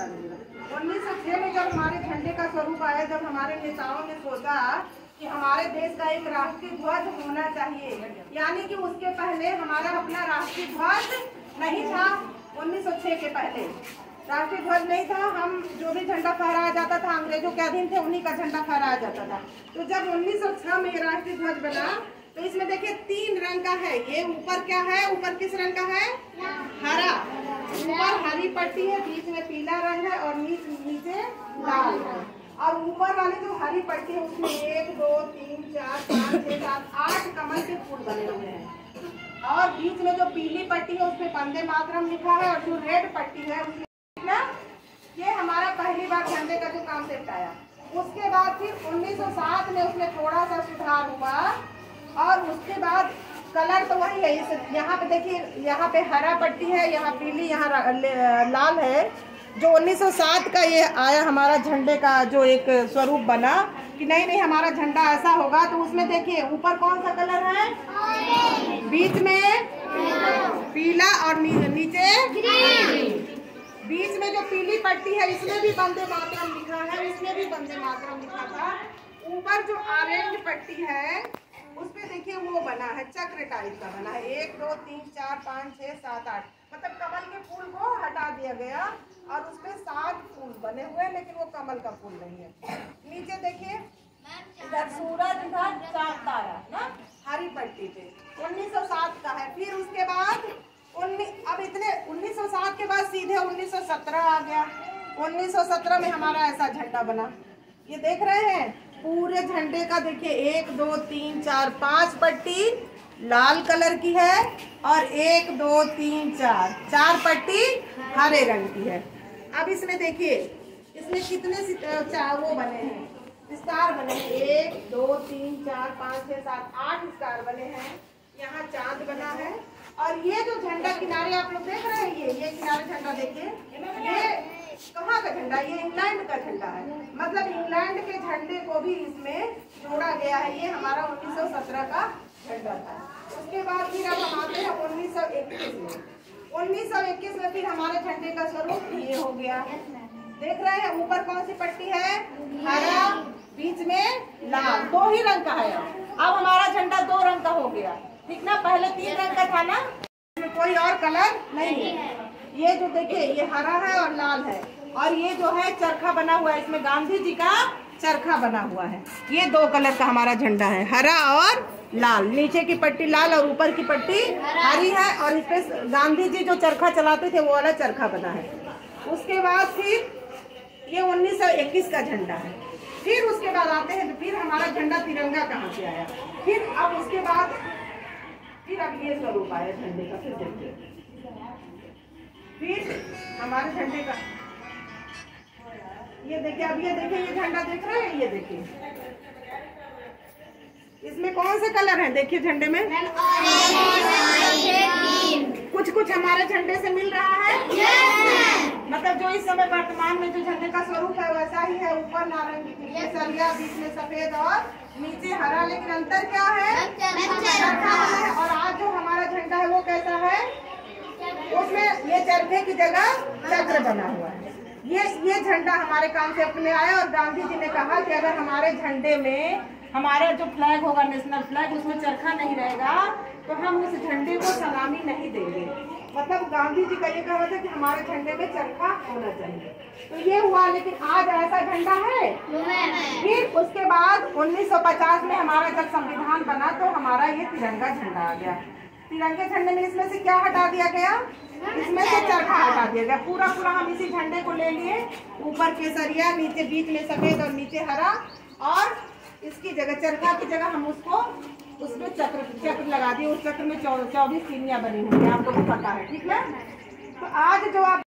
उन्नीस सौ छह में जब हमारे झंडे का स्वरूप आया, जब हमारे नेताओं ने सोचा कि हमारे देश का एक राष्ट्रीय ध्वज होना चाहिए, यानी कि उसके पहले हमारा अपना राष्ट्रीय ध्वज नहीं था 1906 के पहले। राष्ट्रीय ध्वज नहीं था, हम जो भी झंडा फहराया जाता था, अंग्रेज़ों के अधीन थे, उन्हीं का झंडा फहराया जाता था। तो जब 1906 में राष्ट्रीय ध्वज बना तो इसमें देखिए, तीन रंग का है। ये ऊपर क्या है? ऊपर किस रंग का है? हरा। ऊपर हरी पट्टी है, बीच में पीला रंग है और नीचे लाल है। और ऊपर वाली जो हरी पट्टी है, उसमें एक, दो, तीन, चार, पाँच, छह, सात, आठ कमल के फूल बने हुए हैं। और बीच में जो पीली पट्टी है, उसमें वंदे मातरम लिखा है और जो रेड पट्टी है, उसमें ये हमारा पहली बार झंडे का जो कॉन्सेप्ट आया उसके बाद फिर 1907 में उसमें थोड़ा सा सुधार हुआ और उसके बाद कलर तो वही है इस यहाँ पे देखिए यहाँ पे हरा पट्टी है यहाँ पीली यहाँ लाल है। जो 1907 का ये आया हमारा झंडे का जो एक स्वरूप बना कि नहीं नहीं हमारा झंडा ऐसा होगा तो उसमें देखिए ऊपर कौन सा कलर है? बीच में पीला और नी, नीचे बीच में जो पीली पट्टी है इसमें भी बंदे मातरम लिखा है इसमें भी बंदे मातरम लिखा था। ऊपर जो ऑरेंज पट्टी है उस पे देखिए वो बना है, चक्र टाइप का बना है। एक, दो, तीन, चार, पाँच छः सात, आठ। मतलब कमल के फूल को हटा दिया गया और उस पे सात फूल बने हुए हैं, लेकिन वो कमल का फूल नहीं है। नीचे देखिए, इधर सूरज, इधर चाँद तारा, ना? हरी पट्टी पे। 1907 का है। फिर उसके बाद उन्नीस अब इतने 1907 के बाद सीधे 1917 आ गया। 1917 में हमारा ऐसा झंडा बना। ये देख रहे हैं? पूरे झंडे का देखिए, एक, दो, तीन, चार, पाँच पट्टी लाल कलर की है और एक, दो, तीन, चार। चार पट्टी हरे रंग की है। अब इसमें देखिए, इसमें कितने वो बने हैं? स्टार बने हैं। एक, दो, तीन, चार, पाँच छः सात, आठ स्टार बने हैं। यहाँ चाँद बना है। और ये जो झंडा किनारे आप लोग देख रहे हैं, ये ये किनारे झंडा देखिए। झंडा ये इंग्लैंड का झंडा है। मतलब इंग्लैंड के झंडे को भी इसमें जोड़ा गया है। ये हमारा 1917 का झंडा था। उसके बाद फिर अब हम आते हैं 1921 में। 1921 में फिर हमारे झंडे का स्वरूप ये हो गया। देख रहे हैं, ऊपर कौन सी पट्टी है? हरा, बीच में लाल। दो ही रंग का है अब हमारा झंडा दो रंग का हो गया। ठीक ना? पहले तीन रंग का था ना? इसमें कोई और कलर नहीं है। ये जो देखिए, ये हरा है और लाल है। और ये जो है चरखा बना हुआ है, इसमें गांधी जी का चरखा बना हुआ है। ये दो कलर का हमारा झंडा है, हरा और लाल। नीचे की पट्टी लाल और ऊपर की पट्टी हरी है और इस पे गांधी जी जो चरखा चलाते थे, वो वाला चरखा बना है। उसके बाद फिर ये 1921 का झंडा है। फिर उसके बाद आते हैं तो फिर हमारा झंडा तिरंगा कहाँ से आया? फिर अब उसके बाद, फिर अब ये स्वरूप आया झंडे का, फिर फिर हमारे झंडे का ये देखिए, अब ये देखिए, ये झंडा देख रहे हैं? ये देखिए। इसमें कौन से कलर है? देखिए झंडे में। कुछ कुछ हमारे झंडे से मिल रहा है। मतलब जो इस समय वर्तमान में जो झंडे का स्वरूप है, वैसा ही है। ऊपर नारंगी केसरिया बीच में सफ़ेद और नीचे हरा। लेकिन अंतर क्या है? और आज जो हमारा झंडा है, वो कैसा है? उसमें ये चरखे की जगह चक्र बना हुआ है। ये ये झंडा हमारे कॉन्सेप्ट में आया और गांधी जी ने कहा कि अगर हमारे झंडे में हमारा जो फ्लैग होगा नेशनल फ्लैग उसमें चरखा नहीं रहेगा तो हम उस झंडे को सलामी नहीं देंगे। मतलब गांधी जी का ये कहना था कि हमारे झंडे में चरखा होना चाहिए। तो ये हुआ, लेकिन आज ऐसा झंडा है। फिर उसके बाद 1950 में हमारा जब संविधान बना तो हमारा ये तिरंगा झंडा आ गया। तिरंगे झंडे में इसमें से क्या हटा दिया गया? इसमें से दिया गया। पूरा पूरा हम इसी झंडे को ले लिए। ऊपर केसरिया, नीचे बीच में सफ़ेद और नीचे हरा। और इसकी जगह, चरखा की जगह हम उसको, उसमें चक्र चक्र लगा दिए। उस चक्र में चौबीस सीनियाँ बनी हुई है। आप लोगों को पता है, ठीक है? तो आज जो आप